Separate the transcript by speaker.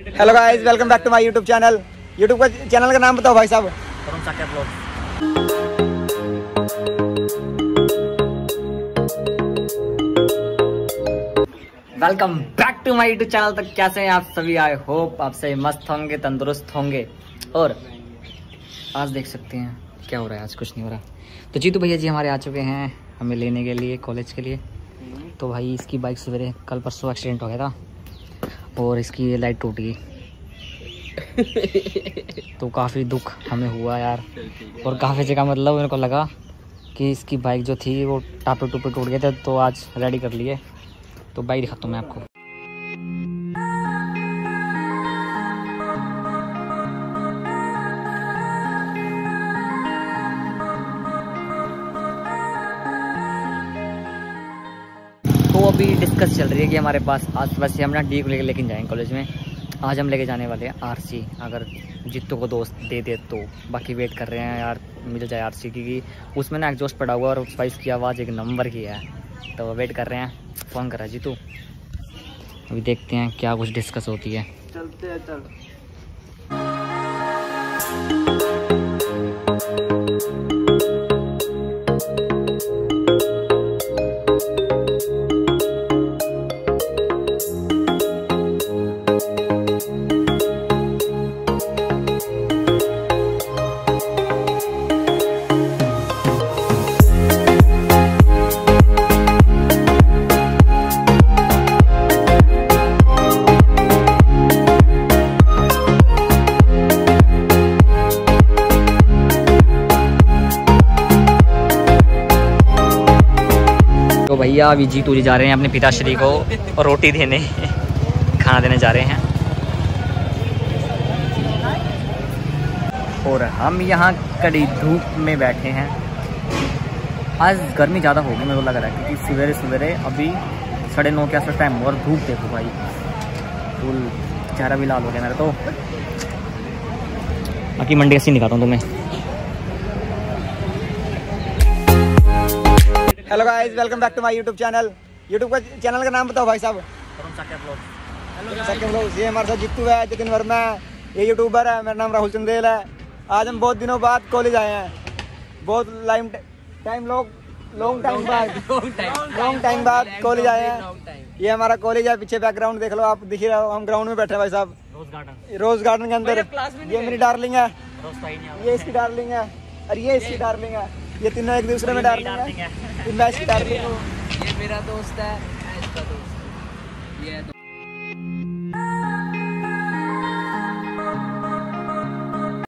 Speaker 1: Hello guys welcome back to my YouTube channel YouTube का channel का नाम बताओ भाई साहब।
Speaker 2: Welcome back to my YouTube channel तक कैसे हैं आप सभी? आई होप आप सभी मस्त होंगे, तंदुरुस्त होंगे। और आज देख सकते हैं क्या हो रहा है। आज कुछ नहीं हो रहा। तो जीतू भैया जी हमारे आ चुके हैं हमें लेने के लिए कॉलेज के लिए। तो भाई इसकी बाइक सवेरे, कल परसों एक्सीडेंट हो गया था। और इसकी ये लाइट टूट गई। तो काफ़ी दुख हमें हुआ यार। और काफ़ी जगह मतलब मेरे को लगा कि इसकी बाइक जो थी वो टापे टूपे टूट गए थे तो आज रेडी कर लिए। तो बाइक दिखाता हूँ मैं आपको। अभी डिस्कस चल रही है कि हमारे पास आज वैसे हम ना डी को लेके लेकिन जाएँगे कॉलेज में। आज हम लेके जाने वाले हैं आरसी अगर जित्तो को दोस्त दे दे तो। बाकी वेट कर रहे हैं यार, मिल जाए आरसी क्योंकि उसमें ना एग्जॉस्ट पड़ा हुआ और स्पाइस की आवाज़ एक नंबर की है। तो वेट कर रहे हैं। फ़ोन कर जीतू। अभी देखते हैं क्या कुछ डिस्कस होती है।
Speaker 1: चलते हैं, चल।
Speaker 2: भैया, अभी जीतू जी जा रहे हैं अपने पिताश्री को रोटी देने, खाना देने जा रहे हैं। और हम यहाँ कड़ी धूप में बैठे हैं। आज गर्मी ज़्यादा होगी मेरे को लग रहा है, क्योंकि सवेरे सवेरे अभी साढ़े नौ के आसपास टाइम और धूप देखो भाई। फूल चेहरा भी लाल हो गया मेरा तो। बाकी मंडी का सीन दिखाता हूँ तुम्हें।
Speaker 1: Hello guys welcome back to my YouTube channel YouTube का चैनल का नाम बताओ भाई साहब। सेकंड ब्लॉग ये हमारे साथ जित्तू है जतिन वर्मा है ये यूट्यूबर है मेरा नाम राहुल चंदेल है। आज हम बहुत दिनों बाद कॉलेज आए हैं। बहुत लाइम टाइम लॉन्ग लॉन्ग टाइम बाद। लॉन्ग टाइम बाद कॉलेज आए हैं। ये हमारा कॉलेज है पीछे बैकग्राउंड देख लो आप दिख रहे हो हम ग्राउंड में बैठे हैं भाई साहब।
Speaker 2: रोज गार्डन
Speaker 1: रोज गार्डन के अंदर। ये मेरी डार्लिंग है।
Speaker 2: तो
Speaker 1: ये इसकी डार्लिंग है। और ये इसकी डार्लिंग है। ये तीनों एक दूसरे में डार्लिंग है
Speaker 3: ये मेरा दोस्त है इसका दोस्त ये दो